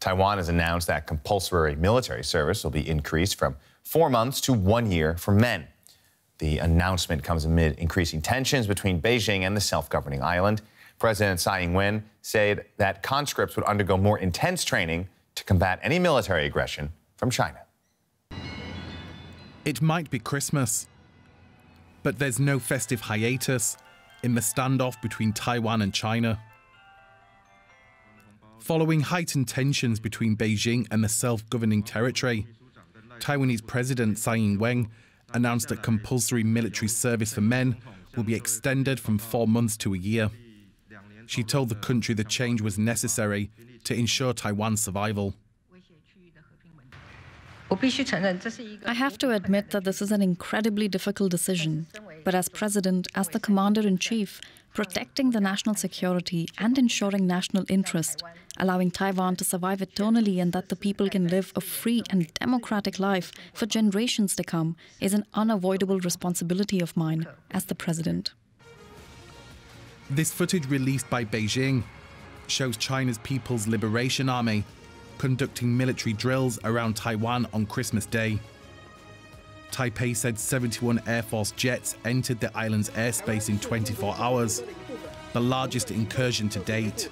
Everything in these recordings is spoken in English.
Taiwan has announced that compulsory military service will be increased from four months to one year for men. The announcement comes amid increasing tensions between Beijing and the self governing island. President Tsai Ing wen said that conscripts would undergo more intense training to combat any military aggression from China. It might be Christmas, but there's no festive hiatus in the standoff between Taiwan and China. Following heightened tensions between Beijing and the self governing territory, Taiwanese President Tsai Ing wen announced that compulsory military service for men will be extended from four months to a year. She told the country the change was necessary to ensure Taiwan's survival. I have to admit that this is an incredibly difficult decision. But as president, as the commander in chief, protecting the national security and ensuring national interest, allowing Taiwan to survive eternally and that the people can live a free and democratic life for generations to come is an unavoidable responsibility of mine as the president. This footage released by Beijing shows China's People's Liberation Army conducting military drills around Taiwan on Christmas Day. Taipei said 71 Air Force jets entered the island's airspace in 24 hours, the largest incursion to date.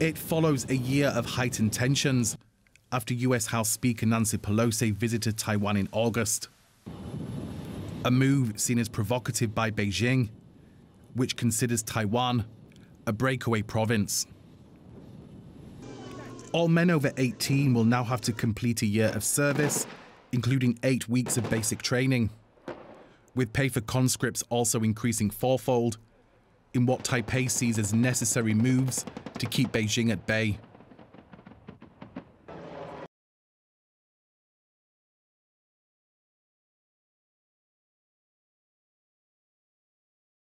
It follows a year of heightened tensions after US House Speaker Nancy Pelosi visited Taiwan in August. A move seen as provocative by Beijing, which considers Taiwan a breakaway province. All men over 18 will now have to complete a year of service, including eight weeks of basic training, with pay for conscripts also increasing fourfold in what Taipei sees as necessary moves to keep Beijing at bay.